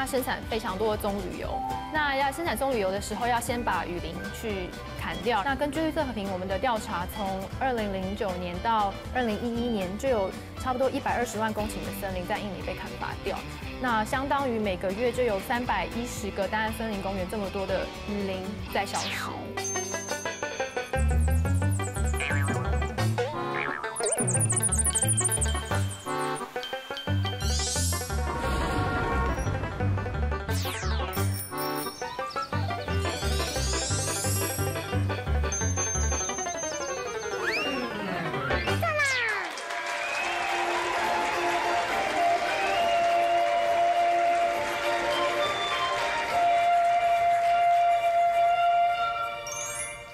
它生产非常多的棕榈油。那要生产棕榈油的时候，要先把雨林去砍掉。那根据绿色和平我们的调查，从二零零九年到二零一一年，就有差不多一百二十万公顷的森林在印尼被砍伐掉。那相当于每个月就有三百一十个单案森林公园这么多的雨林在消失。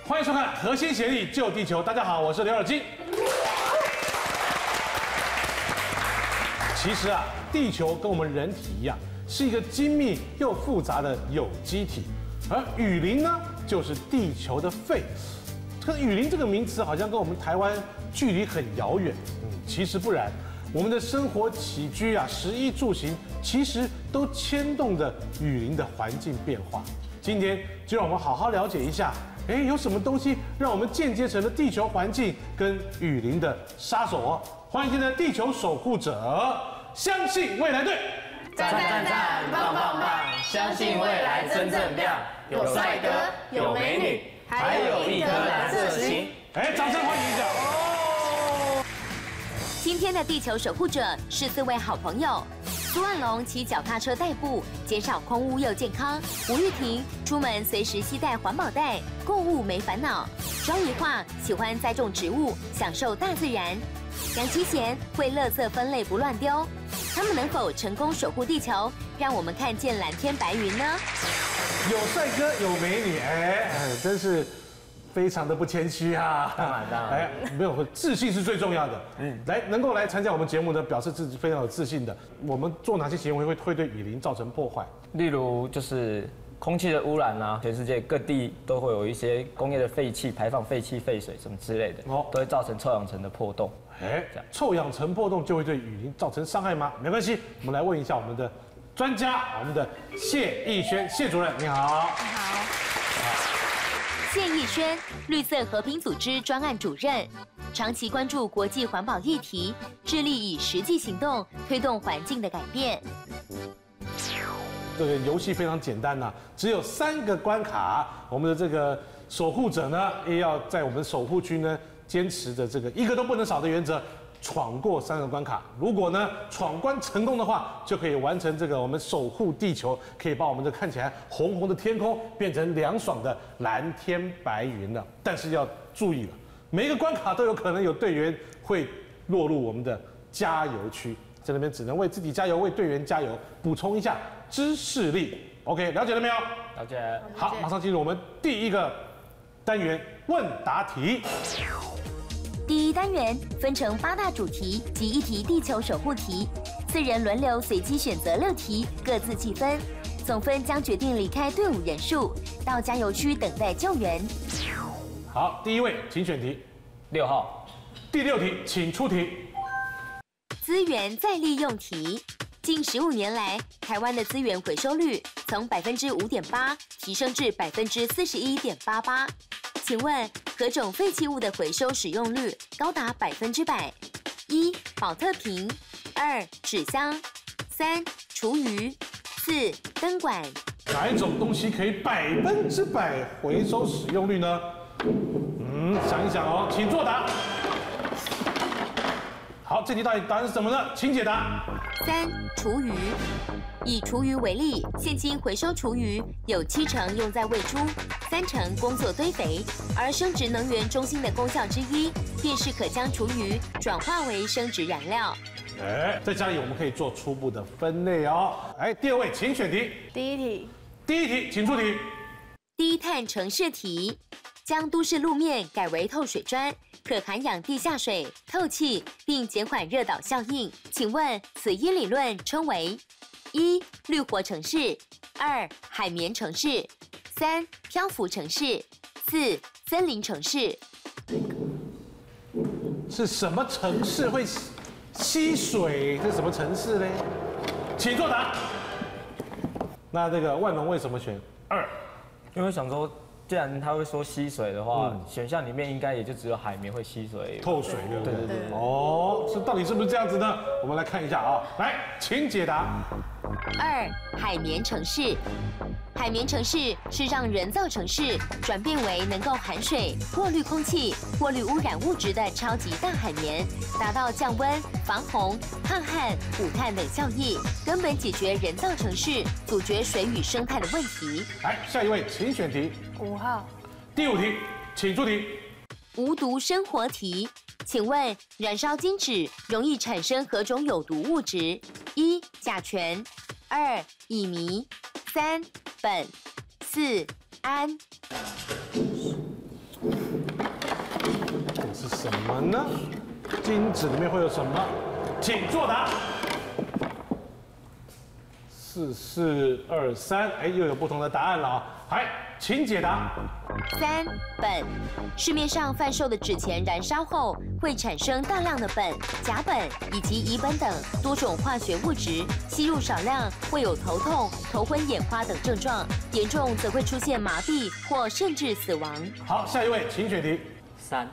欢迎收看核心协力救地球，大家好，我是刘尔金。其实啊，地球跟我们人体一样，是一个精密又复杂的有机体，而雨林呢，就是地球的肺。可雨林这个名词好像跟我们台湾距离很遥远，嗯，其实不然，我们的生活起居啊，食衣住行，其实都牵动着雨林的环境变化。今天就让我们好好了解一下。哎，有什么东西让我们间接成了地球环境跟雨林的杀手哦？欢迎今天的地球守护者，相信未来队，赞赞赞，棒棒棒，相信未来真正亮，有帅哥，有美女，还有一颗蓝色心。哎，掌声欢迎一下。今天的地球守护者是四位好朋友。苏万龙骑脚踏车代步，减少空污又健康。吴玉婷出门随时携带环保袋，购物没烦恼。庄怡桦喜欢栽种植物，享受大自然。杨奇贤会垃圾分类不乱丢。他们能否成功守护地球，让我们看见蓝天白云呢？有帅哥，有美女，哎哎，真是。非常的不谦虚哈，哎，没有，自信是最重要的。嗯，来能够来参加我们节目的，表示自己非常有自信的。我们做哪些行为会会对雨林造成破坏？例如就是空气的污染啊，全世界各地都会有一些工业的废气排放废气废水什么之类的，哦，都会造成臭氧层的破洞。哎，这样臭氧层破洞就会对雨林造成伤害吗？没关系，我们来问一下我们的专家，我们的谢逸轩谢主任，你好。你好。谢义轩，绿色和平组织专案主任，长期关注国际环保议题，致力以实际行动推动环境的改变。这个游戏非常简单呐，只有三个关卡，我们的这个守护者呢，也要在我们守护区呢，坚持着这个一个都不能少的原则。闯过三个关卡，如果呢闯关成功的话，就可以完成这个我们守护地球，可以把我们的看起来红红的天空变成凉爽的蓝天白云了。但是要注意了，每一个关卡都有可能有队员会落入我们的加油区，在那边只能为自己加油，为队员加油。补充一下知识力，OK，了解了没有？了解。好，马上进入我们第一个单元问答题。单元分成八大主题及一题地球守护题，四人轮流随机选择六题，各自计分，总分将决定离开队伍人数，到加油区等待救援。好，第一位，请选题。六号，第六题，请出题。资源再利用题，近十五年来，台湾的资源回收率从百分之五点八提升至百分之四十一点八八。请问何种废弃物的回收使用率高达百分之百？一、保特瓶；二、纸箱；三、厨余；四、灯管。哪一种东西可以百分之百回收使用率呢？嗯，想一想哦，请作答。好，这题到底答案是什么呢？请解答。三、厨余。以厨余为例，现今回收厨余有七成用在喂猪，三成工作堆肥，而生殖能源中心的功效之一，便是可将厨余转化为生殖燃料。哎，在家里我们可以做初步的分类哦。哎，第二位，请选题。第一题。第一题，请出题。低碳城市题，将都市路面改为透水砖，可涵养地下水，透气，并减缓热岛效应。请问此一理论称为？一绿活城市，二海绵城市，三漂浮城市，四森林城市。是什么城市会吸水？是什么城市呢？请作答。那这个万隆为什么选二？因为想说，既然他会说吸水的话，选项里面应该也就只有海绵会吸水，透水，对不对？对对对。哦，是到底是不是这样子呢？我们来看一下啊，来，请解答。二，海绵城市。海绵城市是让人造城市转变为能够含水、过滤空气、过滤污染物质的超级大海绵，达到降温、防洪、抗旱、补碳等效益，根本解决人造城市阻绝水与生态的问题。来，下一位，请选题。五号。第五题，请出题。无毒生活题，请问燃烧金纸容易产生何种有毒物质？一、甲醛；二、乙醚；三。苯、四、氨，这是什么呢？金子里面会有什么？请作答。四四二三，哎，又有不同的答案了啊！来。请解答。三苯，市面上贩售的纸钱燃烧后会产生大量的苯、甲苯以及乙苯等多种化学物质，吸入少量会有头痛、头昏眼花等症状，严重则会出现麻痹或甚至死亡。好，下一位，请选题。三，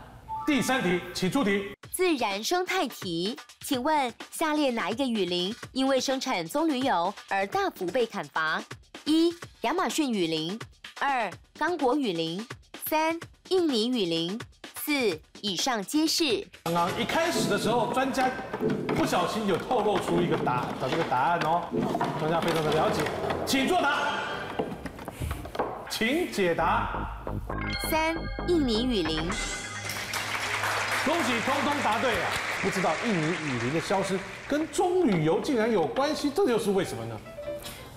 第三题，请出题。自然生态题，请问下列哪一个雨林因为生产棕榈油而大幅被砍伐？一、亚马逊雨林。二刚果雨林，三印尼雨林，四以上皆是。刚刚一开始的时候，专家不小心有透露出一个答的这个答案哦，专家非常的了解，请作答，请解答。三印尼雨林，恭喜通通答对了。不知道印尼雨林的消失跟棕榈油竟然有关系，这又是为什么呢？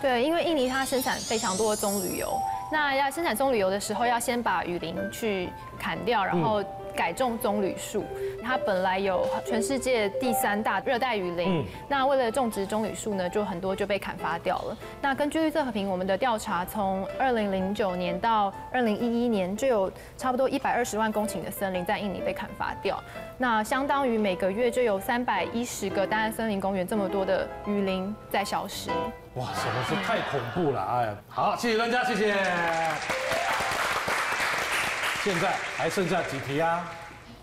对，因为印尼它生产非常多的棕榈油。那要生产棕榈油的时候，要先把雨林去砍掉，然后改种棕榈树。它本来有全世界第三大热带雨林，那为了种植棕榈树呢，就很多就被砍伐掉了。那根据绿色和平我们的调查，从二零零九年到二零一一年，就有差不多一百二十万公顷的森林在印尼被砍伐掉。那相当于每个月就有三百一十个大安森林公园这么多的雨林在消失。哇，什么是太恐怖了？哎，好，谢谢专家，谢谢。现在还剩下几题啊？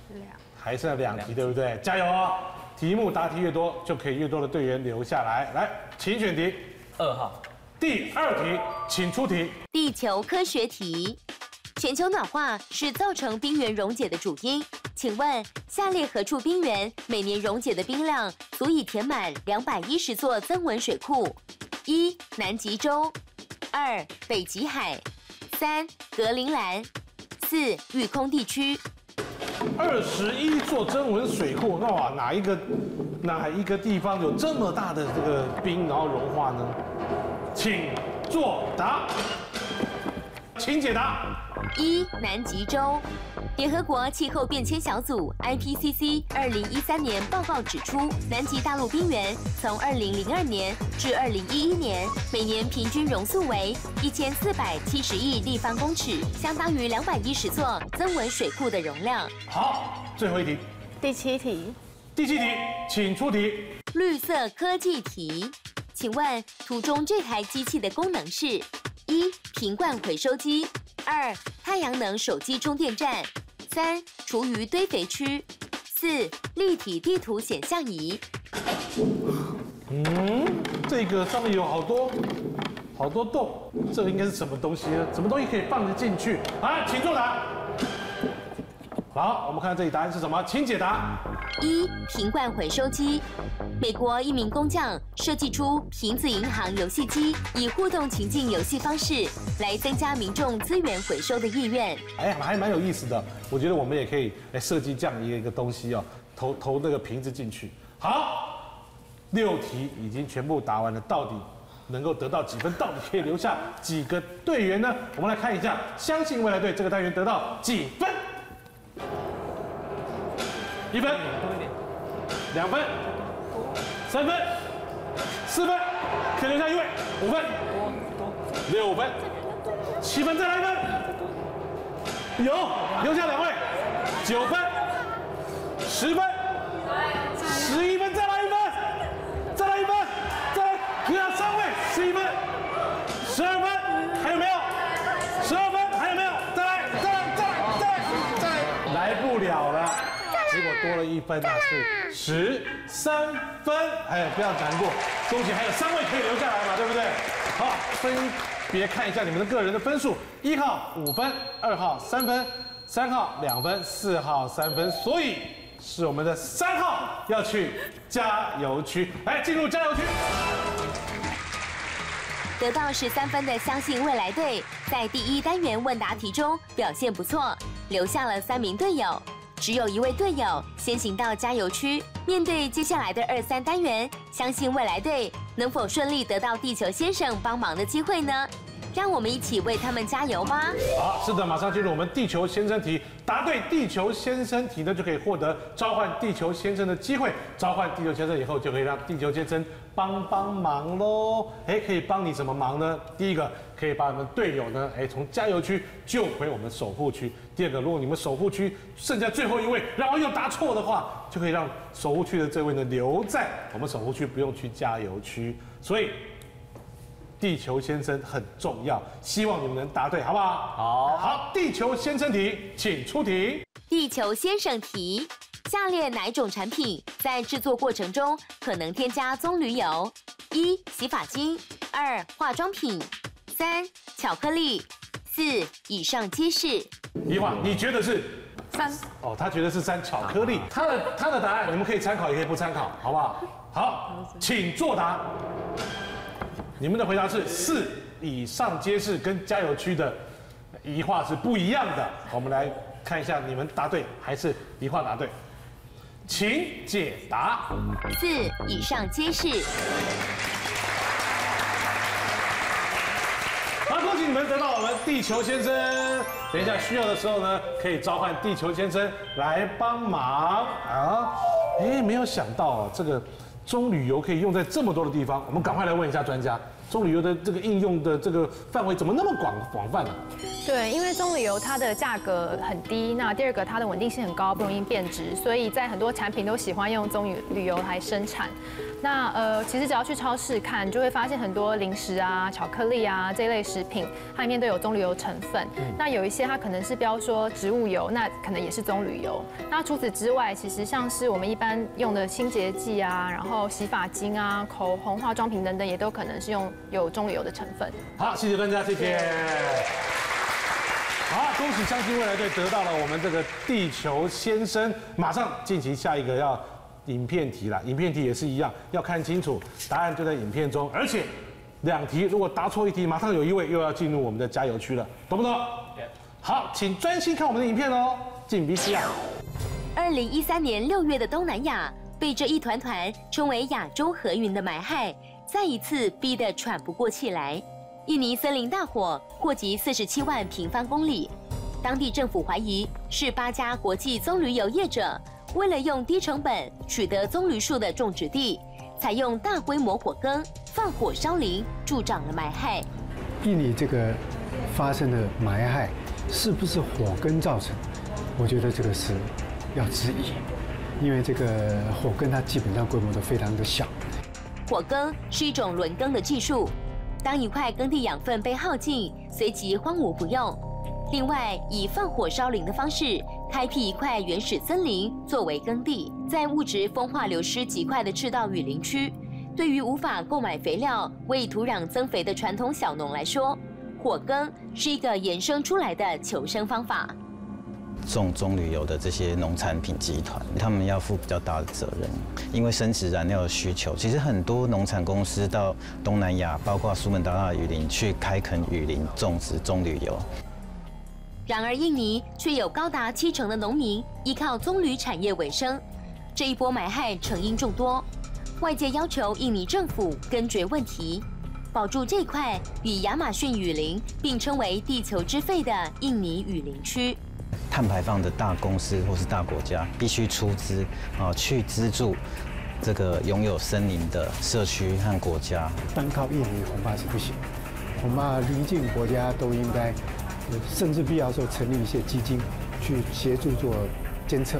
两，还剩下两题，对不对？加油哦！题目答题越多，就可以越多的队员留下来。来，请选题。二号，第二题，请出题。地球科学题：全球暖化是造成冰原溶解的主因，请问下列何处冰原每年溶解的冰量足以填满两百一十座增温水库？一南极洲，二北极海，三格陵兰，四育空地区。二十一座增温水库，那哇，哪一个哪一个地方有这么大的这个冰，然后融化呢？请作答，请解答。一南极洲。联合国气候变迁小组 （IPCC） 二零一三年报告指出，南极大陆冰原从二零零二年至二零一一年，每年平均容速为一千四百七十亿立方公尺，相当于两百一十座增温水库的容量。好，最后一题，第七题。第七题，请出题。绿色科技题，请问图中这台机器的功能是：一、瓶罐回收机；二、太阳能手机充电站。三厨余堆肥区，四立体地图显像仪。嗯，这个上面有好多好多洞，这个应该是什么东西呢？什么东西可以放得进去？啊，请作答。好，我们看这里答案是什么，请解答。一瓶罐回收机，美国一名工匠设计出瓶子银行游戏机，以互动情境游戏方式来增加民众资源回收的意愿。哎，还蛮有意思的。我觉得我们也可以来设计这样一个一个东西哦，投投那个瓶子进去。好，六题已经全部答完了，到底能够得到几分？到底可以留下几个队员呢？我们来看一下，相信未来队这个单元得到几分？一分，两分，三分，四分，可以留下一位，五分，六分，七分，再来一分，有，留下两位，九分，十分，一分啊，是十三分。哎，不要难过，恭喜还有三位可以留下来嘛，对不对？好，分别看一下你们的个人的分数：一号五分，二号三分，三号两分，四号三分。所以是我们的三号要去加油区，来进入加油区。得到十三分的相信未来队，在第一单元问答题中表现不错，留下了三名队友。只有一位队友先行到加油区，面对接下来的二三单元，相信未来队能否顺利得到地球先生帮忙的机会呢？让我们一起为他们加油吧！好，是的，马上进入我们地球先生题，答对地球先生题呢，就可以获得召唤地球先生的机会。召唤地球先生以后，就可以让地球先生帮帮忙喽。哎，可以帮你什么忙呢？第一个，可以把我们队友呢，哎，从加油区救回我们守护区。第二个，如果你们守护区剩下最后一位，然后又答错的话，就可以让守护区的这位呢留在我们守护区，不用去加油区。所以。地球先生很重要，希望你们能答对，好不好？好，好，地球先生题，请出题。地球先生题：下列哪种产品在制作过程中可能添加棕榈油？一、洗发精；二、化妆品；三、巧克力；四、以上皆是。一华，你觉得是三？哦，他觉得是三，巧克力。他的他的答案，你们可以参考，也可以不参考，好不好？好，请作答。你们的回答是四以上皆是，跟加油区的一画是不一样的。我们来看一下，你们答对还是一画答对？请解答。四以上皆是。好，恭喜你们得到我们地球先生。等一下需要的时候呢，可以召唤地球先生来帮忙啊。哎，没有想到啊这个棕榈油可以用在这么多的地方，我们赶快来问一下专家。棕榈油的这个应用的这个范围怎么那么广广泛呢？对，因为棕榈油它的价格很低，那第二个它的稳定性很高，不容易变质，所以在很多产品都喜欢用棕榈旅油来生产。那呃，其实只要去超市看，就会发现很多零食啊、巧克力啊这类食品，它里面都有棕榈油成分。那有一些它可能是标说植物油，那可能也是棕榈油。那除此之外，其实像是我们一般用的清洁剂啊，然后洗发精啊、口红、化妆品等等，也都可能是用有棕榈油的成分。好，谢谢专家，谢谢。好，恭喜相信未来队得到了我们这个地球先生，马上进行下一个要。影片题啦，影片题也是一样，要看清楚答案就在影片中，而且两题如果答错一题，马上有一位又要进入我们的加油区了，懂不懂？好，请专心看我们的影片哦，进啊。二零一三年六月的东南亚，被这一团团称为亚洲河云的霾害，再一次逼得喘不过气来。印尼森林大火祸及四十七万平方公里，当地政府怀疑是八家国际棕榈油业者。为了用低成本取得棕榈树的种植地，采用大规模火耕、放火烧林，助长了霾害。印尼这个发生的霾害是不是火耕造成？我觉得这个是要质疑，因为这个火耕它基本上规模都非常的小。火耕是一种轮耕的技术，当一块耕地养分被耗尽，随即荒芜不用。另外，以放火烧林的方式。开辟一块原始森林作为耕地，在物质风化流失极快的赤道雨林区，对于无法购买肥料为土壤增肥的传统小农来说，火耕是一个衍生出来的求生方法。种棕榈油的这些农产品集团，他们要负比较大的责任，因为生殖燃料的需求，其实很多农产公司到东南亚，包括苏门答腊雨林去开垦雨林种植棕榈油。然而，印尼却有高达七成的农民依靠棕榈产业为生。这一波买害成因众多，外界要求印尼政府根绝问题，保住这块与亚马逊雨林并称为“地球之肺”的印尼雨林区。碳排放的大公司或是大国家必须出资啊，去资助这个拥有森林的社区和国家。单靠印尼恐怕是不行，恐怕邻近国家都应该。甚至必要时候成立一些基金，去协助做监测。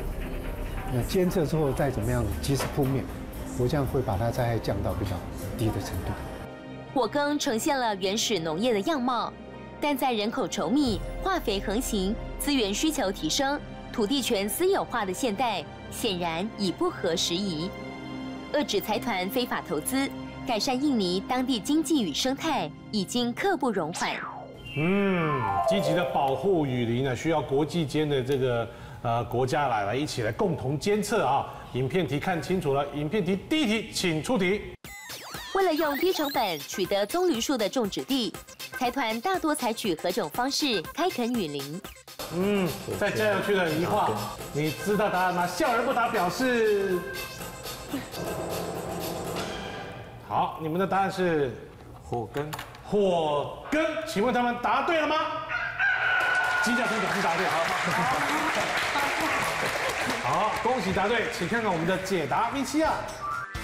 那监测之后再怎么样及时扑灭，我这样会把它再降到比较低的程度。火耕呈现了原始农业的样貌，但在人口稠密、化肥横行、资源需求提升、土地权私有化的现代显然已不合时宜。遏制财团非法投资，改善印尼当地经济与生态，已经刻不容缓。嗯，积极的保护雨林呢，需要国际间的这个呃国家来来一起来共同监测啊。影片题看清楚了，影片题第一题，请出题。为了用低成本取得棕榈树的种植地，财团大多采取何种方式开垦雨林？嗯，在加上去的一话，你知道答案吗？笑而不答表示。好，你们的答案是火根。火根，请问他们答对了吗？鸡叫声表示答对，好。好，恭喜答对，请看看我们的解答 V 七啊。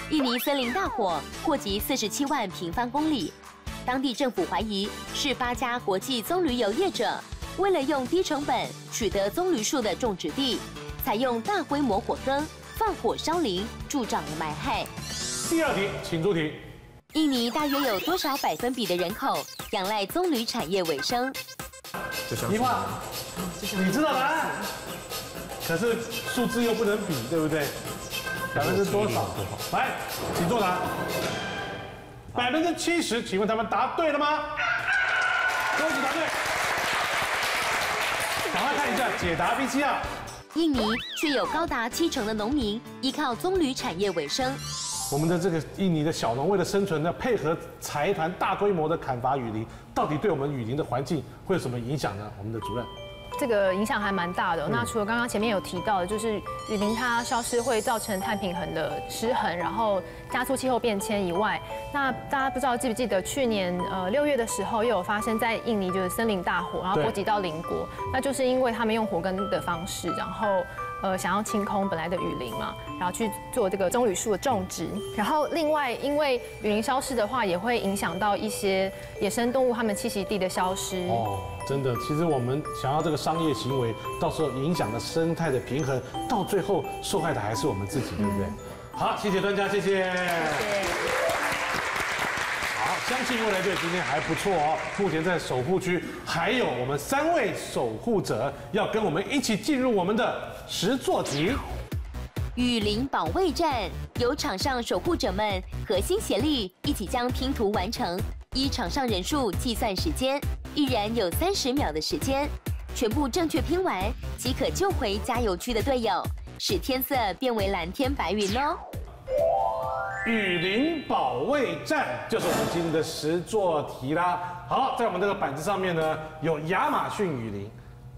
印尼森林大火祸及四十七万平方公里，当地政府怀疑是八家国际棕榈油业者为了用低成本取得棕榈树的种植地，采用大规模火耕。放火烧林，助长了霾害。第二题，请出题。印尼大约有多少百分比的人口仰赖棕榈产业为生？一万，你知道答案，可是数字又不能比，对不对？百分之多少？来，请作答。百分之七十，请问他们答对了吗？恭喜答对。赶快看一下解答 B 七啊。印尼却有高达七成的农民依靠棕榈产业为生。我们的这个印尼的小农为了生存呢，配合财团大规模的砍伐雨林，到底对我们雨林的环境会有什么影响呢？我们的主任。这个影响还蛮大的。那除了刚刚前面有提到的，就是雨林它消失会造成碳平衡的失衡，然后加速气候变迁以外，那大家不知道记不记得去年呃六月的时候又有发生在印尼就是森林大火，然后波及到邻国，那就是因为他们用火耕的方式，然后。呃，想要清空本来的雨林嘛，然后去做这个棕榈树的种植。然后另外，因为雨林消失的话，也会影响到一些野生动物它们栖息地的消失。哦，真的，其实我们想要这个商业行为，到时候影响了生态的平衡，到最后受害的还是我们自己，对不对？好，谢谢专家，谢谢。好，相信未来队今天还不错哦。目前在守护区还有我们三位守护者要跟我们一起进入我们的。十座题，雨林保卫战由场上守护者们核心协力，一起将拼图完成。依场上人数计算时间，一人有三十秒的时间，全部正确拼完即可救回加油区的队友，使天色变为蓝天白云哦。雨林保卫战就是我们今天的十座题啦。好，在我们这个板子上面呢，有亚马逊雨林、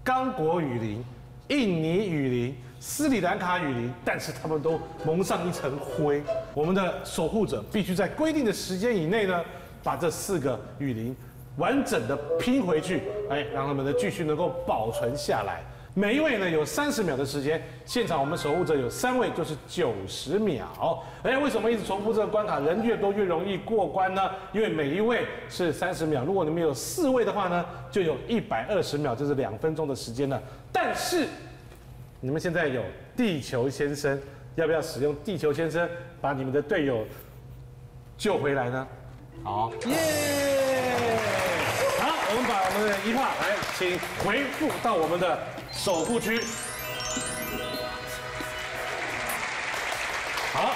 刚果雨林。印尼雨林、斯里兰卡雨林，但是他们都蒙上一层灰。我们的守护者必须在规定的时间以内呢，把这四个雨林完整的拼回去，哎，让他们呢继续能够保存下来。每一位呢有三十秒的时间，现场我们守护者有三位，就是九十秒。哎，为什么一直重复这个关卡？人越多越容易过关呢？因为每一位是三十秒，如果你们有四位的话呢，就有一百二十秒，就是两分钟的时间了。但是你们现在有地球先生，要不要使用地球先生把你们的队友救回来呢？好，耶！好，我们把我们的一号来，请回复到我们的。守护区，好，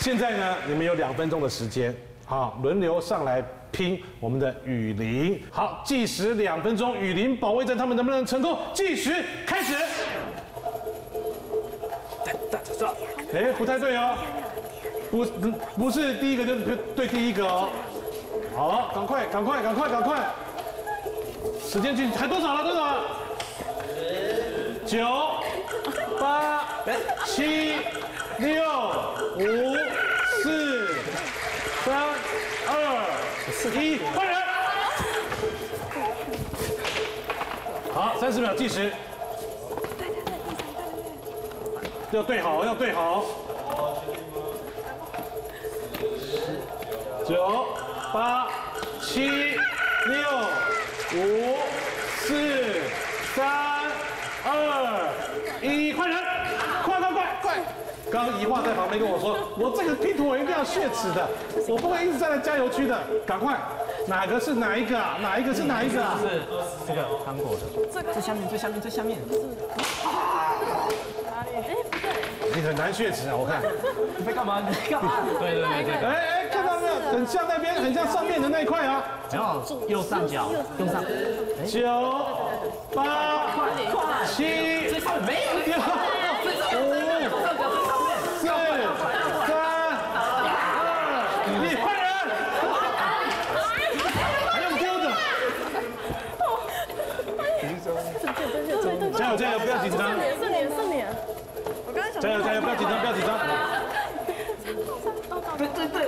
现在呢，你们有两分钟的时间，好，轮流上来拼我们的雨林。好，计时两分钟，雨林保卫战，他们能不能成功？计时开始。哎，不太对哦，不不是第一个就是对第一个哦。好，赶快赶快赶快赶快。时间去还多少了？多少？九、八、七、六、五、四、三、二、一，换人。好，三十秒计时。要对好，要对好。九、八、七、六。五、四、三、二、一，快人，快快快快！刚刚怡化在旁边跟我说，我这个拼图我一定要血池的，我不会一直站在加油区的，赶快，哪个是哪一个啊？哪一个是哪一个啊？是这个糖果的，这个最下面最下面最下面。你很难血池啊，我看。你在干嘛？你在干嘛？对对对对。哎哎，看到没有？很像那边，很像上面的那一块啊。然后右上角，右上。九八七，最上面没有。五四三二，你换人。还用丢的？加油加油，不要紧张。是你是你，我刚才想加油加油，不要紧张不要紧张。对对对。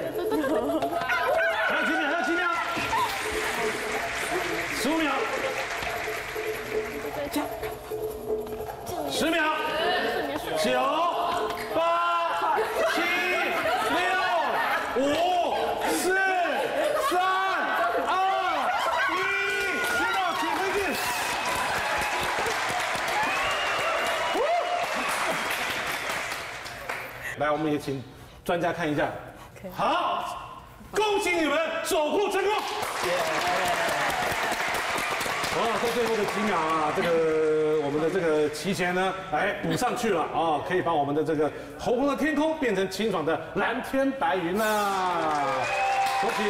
来，我们也请专家看一下。好，恭喜你们守护成功。哇，在最后的几秒啊，这个我们的这个旗前呢，哎补上去了啊，可以把我们的这个红红的天空变成清爽的蓝天白云啦，恭喜！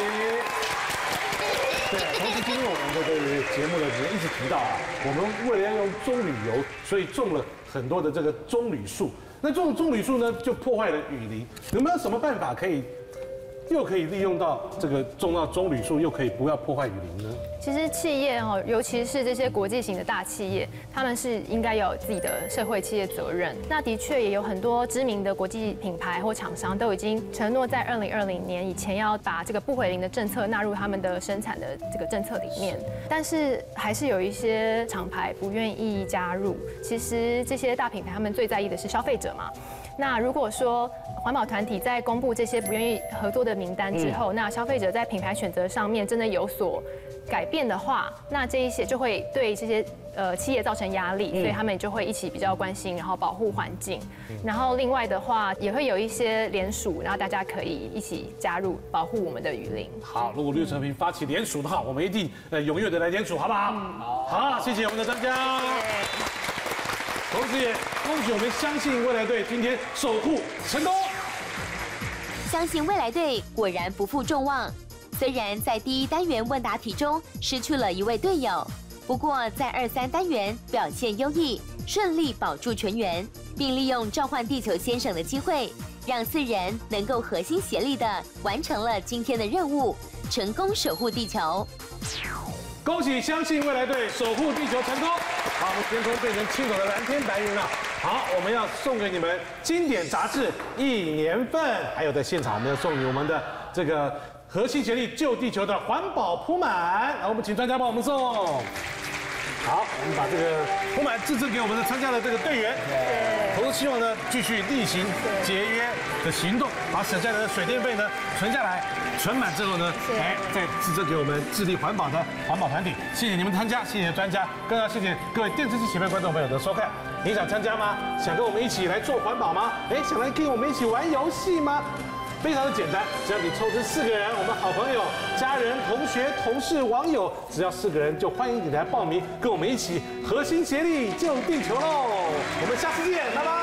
对，同时今天我们的这个节目呢，也一直提到啊，我们为了要用棕榈油，所以种了很多的这个棕榈树。那这种棕榈树呢，就破坏了雨林。有没有什么办法可以又可以利用到这个种到棕榈树，又可以不要破坏雨林呢？其实企业哦，尤其是这些国际型的大企业，他们是应该有自己的社会企业责任。那的确也有很多知名的国际品牌或厂商都已经承诺在二零二零年以前要把这个不回零的政策纳入他们的生产的这个政策里面。但是还是有一些厂牌不愿意加入。其实这些大品牌他们最在意的是消费者嘛。那如果说环保团体在公布这些不愿意合作的名单之后，那消费者在品牌选择上面真的有所改变的话，那这一些就会对这些呃企业造成压力，所以他们就会一起比较关心，然后保护环境。然后另外的话，也会有一些联署，然后大家可以一起加入保护我们的雨林。好，如果绿成平发起联署的话，我们一定呃踊跃的来联署，好不好？好，好，谢谢我们的专家。同时也恭喜我们相信未来队今天守护成功。相信未来队果然不负众望。虽然在第一单元问答题中失去了一位队友，不过在二三单元表现优异，顺利保住全员，并利用召唤地球先生的机会，让四人能够合心协力的完成了今天的任务，成功守护地球。恭喜相信未来队守护地球成功。好，我们天空变成清爽的蓝天白云了。好，我们要送给你们经典杂志一年份，还有在现场我们要送你我们的这个核心协力救地球的环保铺满。来，我们请专家帮我们送。好，我们把这个铺满自赠给我们的参加的这个队员，同时希望呢继续例行节约的行动，把省下来的水电费呢存下来，存满之后呢，哎，再支持给我们致力环保的环保团体。谢谢你们参加，谢谢专家，更要谢谢各位电视机前面观众朋友的收看。你想参加吗？想跟我们一起来做环保吗？哎，想来跟我们一起玩游戏吗？非常的简单，只要你凑成四个人，我们好朋友、家人、同学、同事、网友，只要四个人就欢迎你来报名，跟我们一起合心协力救地球喽！我们下次见，拜拜。